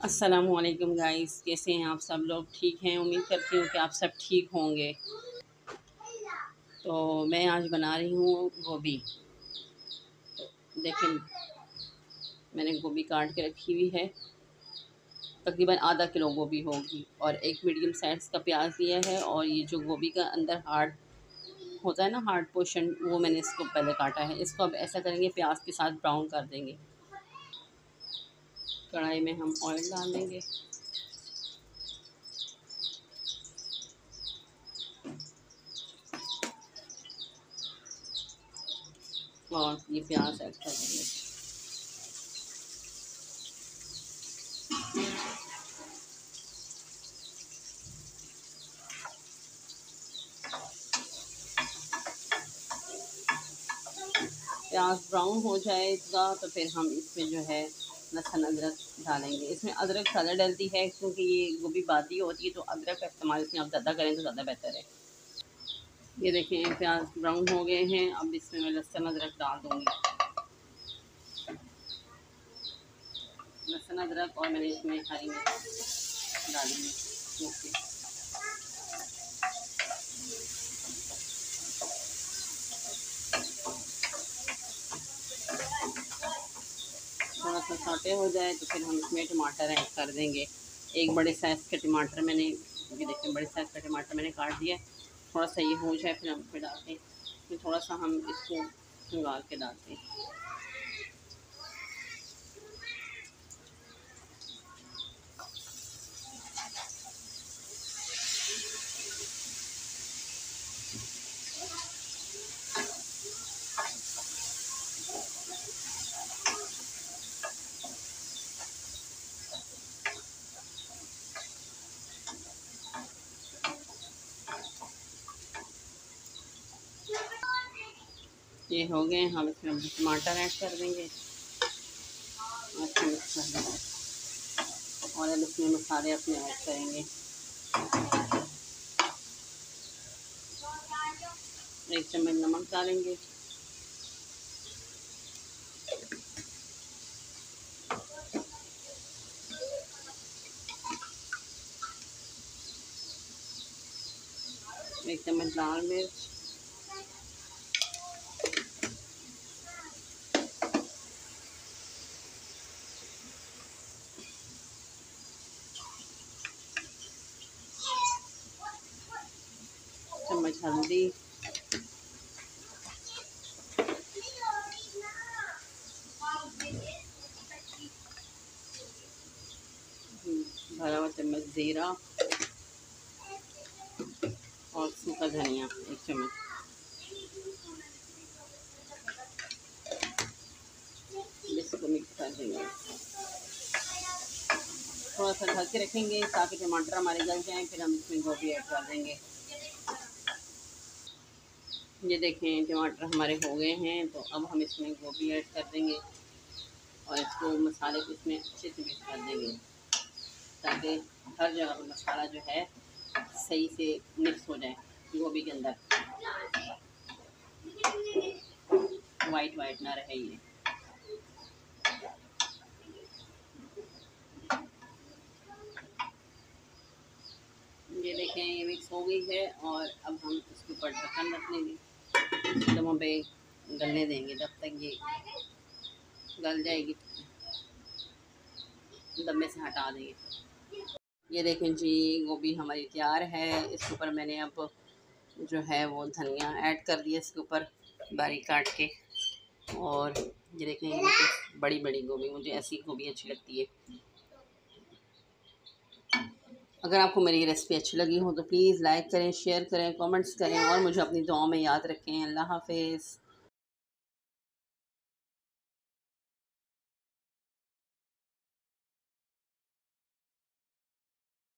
असलकुम गाइस, कैसे हैं आप सब लोग? ठीक हैं? उम्मीद करती हूँ कि आप सब ठीक होंगे। तो मैं आज बना रही हूँ गोभी। तो देखें, मैंने गोभी काट के रखी हुई है। तकरीबन आधा किलो गोभी होगी और एक मीडियम साइज़ का प्याज लिया है और ये जो गोभी का अंदर हार्ड होता है ना, हार्ड पोर्शन, वो मैंने इसको पहले काटा है। इसको अब ऐसा करेंगे, प्याज के साथ ब्राउन कर देंगे। कढ़ाई में हम ऑयल डाल देंगे और ये प्याज ऐड कर देंगे। प्याज ब्राउन हो जाएगा तो फिर हम इसमें जो है लहसुन अदरक डालेंगे। इसमें अदरक ज़्यादा डलती है क्योंकि ये गोभी बादी होती है तो अदरक का इस्तेमाल इसमें आप ज़्यादा करें तो ज़्यादा बेहतर है। ये देखें प्याज ब्राउन हो गए हैं। अब इसमें मैं लहसुन अदरक डाल दूँगी। लहसुन अदरक और मैंने इसमें हरी मिर्च डाली है थोड़ा सा साटे हो जाए तो फिर हम इसमें टमाटर ऐड कर देंगे। एक बड़े साइज़ के टमाटर मैंने, ये देखें बड़े साइज़ का टमाटर मैंने काट दिया थोड़ा सा ये हो जाए, फिर हम फिर डालते हैं। फिर थोड़ा सा हम इसको उगा के डालते हैं। ये हो गए हम इसमें टमाटर ऐड कर देंगे। अच्छा देंगे और अब इसमें मसाले अपने ऐड करेंगे। एक चम्मच नमक डालेंगे। एक चम्मच लाल मिर्च। चम्मच हल्दी भरा हुआ चम्मच ज़ीरा और सूखा धनिया, एक चम्मच। इसको मिक्स कर देंगे। थोड़ा सा ढक के रखेंगे, ताकि टमाटर हमारे गल जाएँ, फिर हम इसमें गोभी ऐड कर देंगे। ये देखें, टमाटर हमारे हो गए हैं तो अब हम इसमें गोभी ऐड कर देंगे और इसको मसाले को इसमें अच्छे से मिक्स कर देंगे, ताकि हर जगह पर मसाला जो है सही से मिक्स हो जाए गोभी के अंदर। वाइट वाइट ना रहे ये। ये देखें, ये मिक्स हो गई है और अब हम इसके ऊपर ढक्कन रख लेंगे। दमों पे गलने देंगे जब तक ये गल जाएगी। दमे से हटा देंगे। ये देखें जी गोभी हमारी तैयार है। इसके ऊपर मैंने अब जो है वो धनिया ऐड कर दिया इसके ऊपर बारीक काट के। और ये देखें बड़ी बड़ी गोभी, मुझे ऐसी गोभी अच्छी लगती है। अगर आपको मेरी रेसिपी अच्छी लगी हो तो प्लीज़ लाइक करें शेयर करें कमेंट्स करें और मुझे अपनी दुआ में याद रखें। अल्लाह हाफिज़।